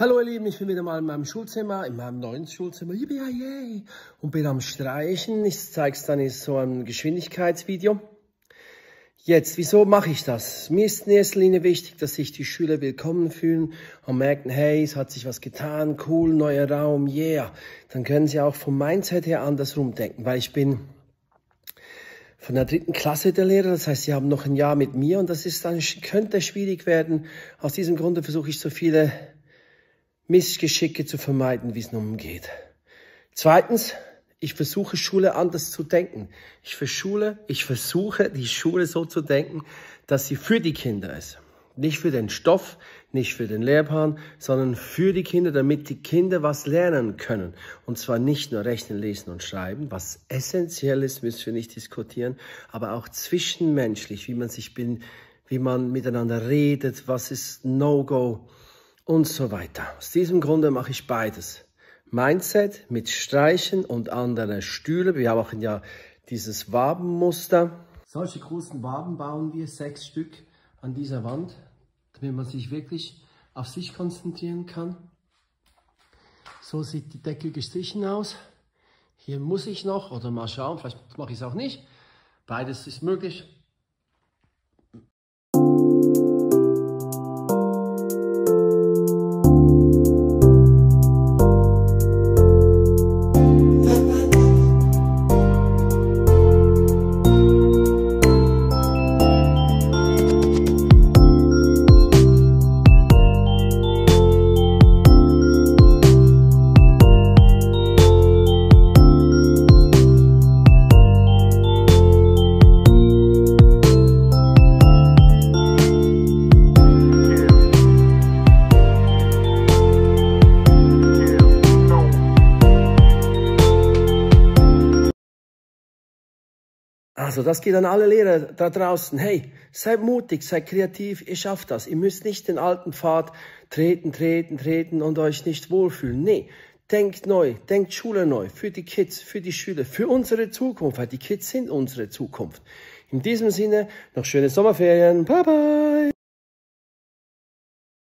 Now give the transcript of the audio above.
Hallo ihr Lieben, ich bin wieder mal in meinem Schulzimmer, in meinem neuen Schulzimmer, yippie und bin am Streichen. Ich zeige es dann in so einem Geschwindigkeitsvideo. Jetzt, wieso mache ich das? Mir ist in erster Linie wichtig, dass sich die Schüler willkommen fühlen und merken, hey, es hat sich was getan, cool, neuer Raum, yeah. Dann können sie auch vom Mindset her andersrum denken, weil ich bin von der dritten Klasse der Lehrer, das heißt, sie haben noch ein Jahr mit mir und das ist dann, könnte schwierig werden. Aus diesem Grunde versuche ich so viele Missgeschicke zu vermeiden, wie es nun geht. Zweitens, ich versuche Schule anders zu denken. Ich verschule, ich versuche die Schule so zu denken, dass sie für die Kinder ist. Nicht für den Stoff, nicht für den Lehrplan, sondern für die Kinder, damit die Kinder was lernen können. Und zwar nicht nur rechnen, lesen und schreiben, was essentiell ist, müssen wir nicht diskutieren, aber auch zwischenmenschlich, wie man sich bin, wie man miteinander redet, was ist No-Go, und so weiter. Aus diesem Grunde mache ich beides. Mindset mit Streichen und andere Stühle. Wir haben ja dieses Wabenmuster. Solche großen Waben bauen wir, sechs Stück an dieser Wand, damit man sich wirklich auf sich konzentrieren kann. So sieht die Decke gestrichen aus. Hier muss ich noch, oder mal schauen, vielleicht mache ich es auch nicht. Beides ist möglich. Also das geht an alle Lehrer da draußen. Hey, seid mutig, seid kreativ, ihr schafft das. Ihr müsst nicht den alten Pfad treten, treten, treten und euch nicht wohlfühlen. Nee, denkt neu, denkt Schule neu, für die Kids, für die Schüler, für unsere Zukunft, weil die Kids sind unsere Zukunft. In diesem Sinne, noch schöne Sommerferien. Bye bye.